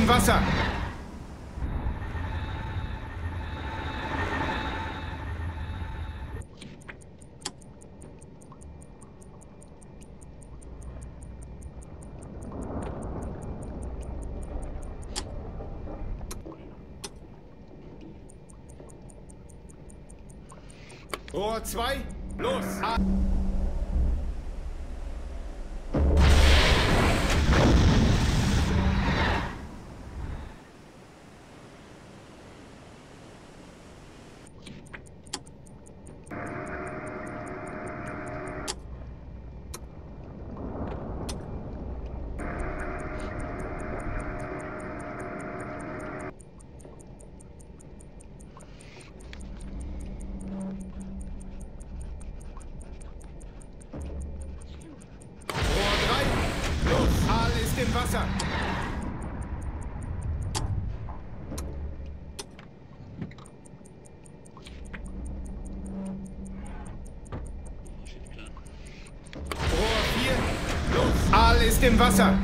im Wasser. Rohr 2, los! Rohr 3, los! Aal ist im Wasser. Rohr 4, los! Aal ist im Wasser.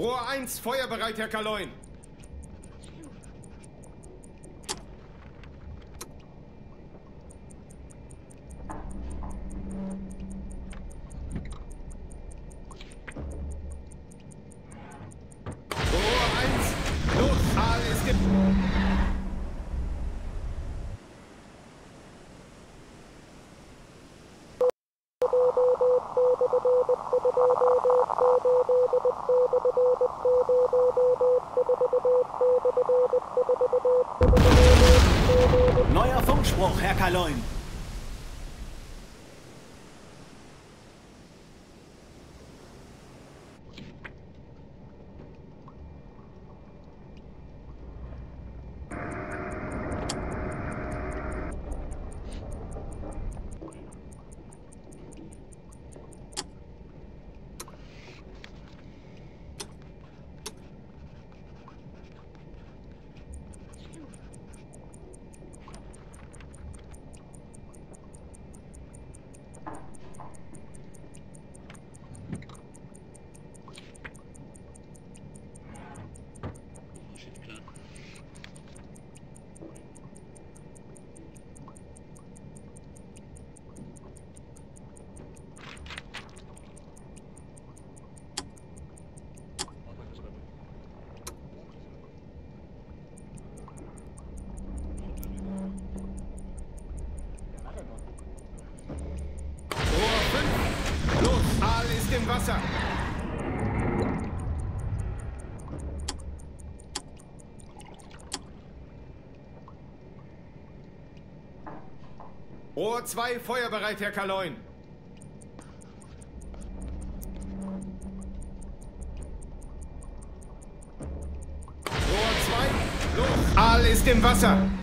Rohr 1, feuerbereit, Herr Kaloin. Rohr 1, los! Aal ist im... Neuer Funkspruch, Herr Kaloin. Rohr 5, los! Aal ist im Wasser. Rohr 2, feuerbereit, Herr Kaloin. Rohr 2, los! Aal ist im Wasser.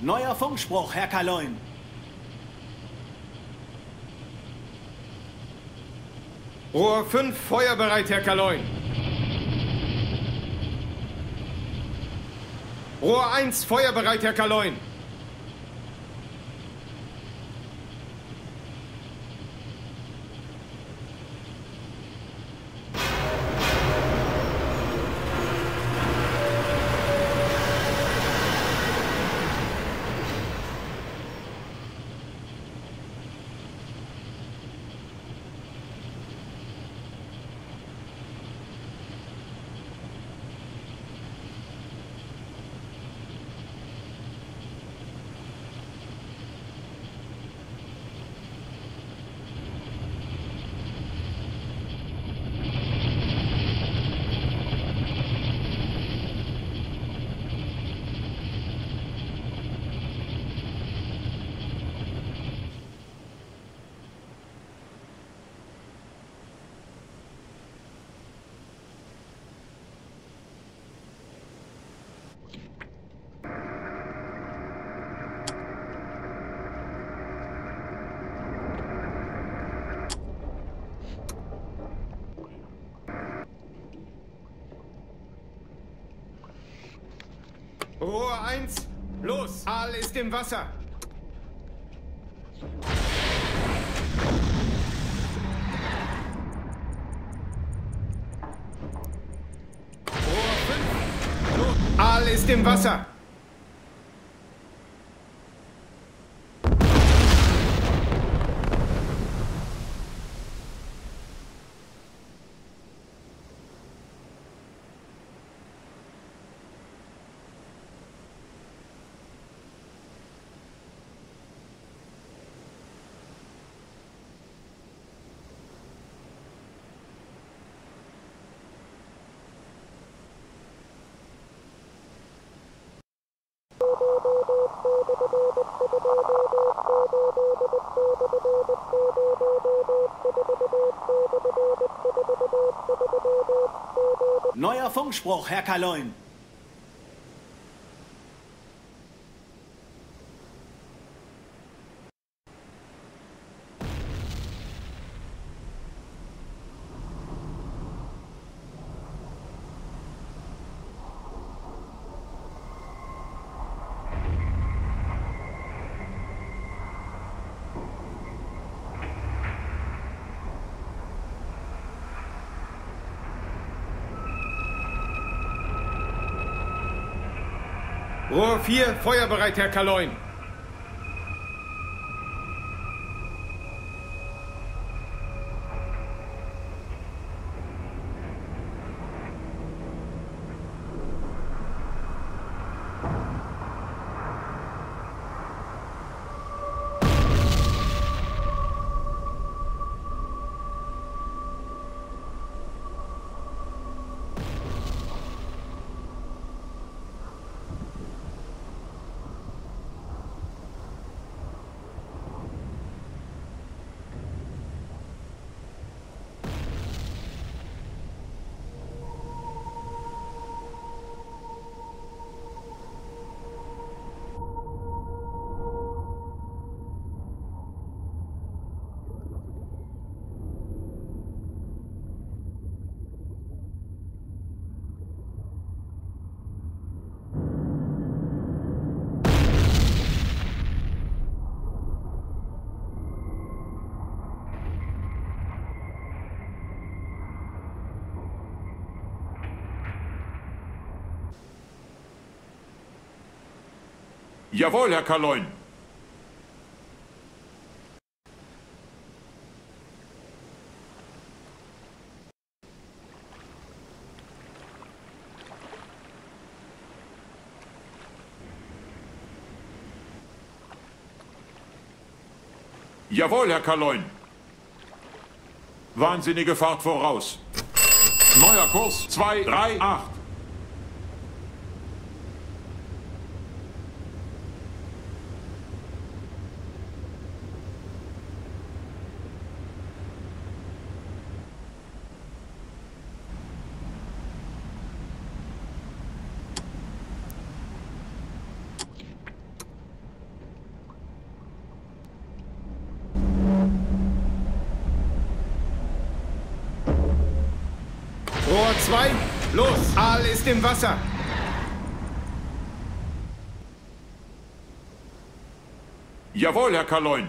Neuer Funkspruch, Herr Kaloin. Rohr 5, feuerbereit, Herr Kaloin. Rohr 1, feuerbereit, Herr Kaloin. Rohr 1, los! Aal ist im Wasser. Rohr 5, los! Aal ist im Wasser. Neuer Funkspruch, Herr Kaloin. Rohr 4, feuerbereit, Herr Kaloin. Jawohl, Herr Kaloin. Jawohl, Herr Kaloin. Wahnsinnige Fahrt voraus. Neuer Kurs 238. 2, los! Aal ist im Wasser! Jawohl, Herr Kaloin.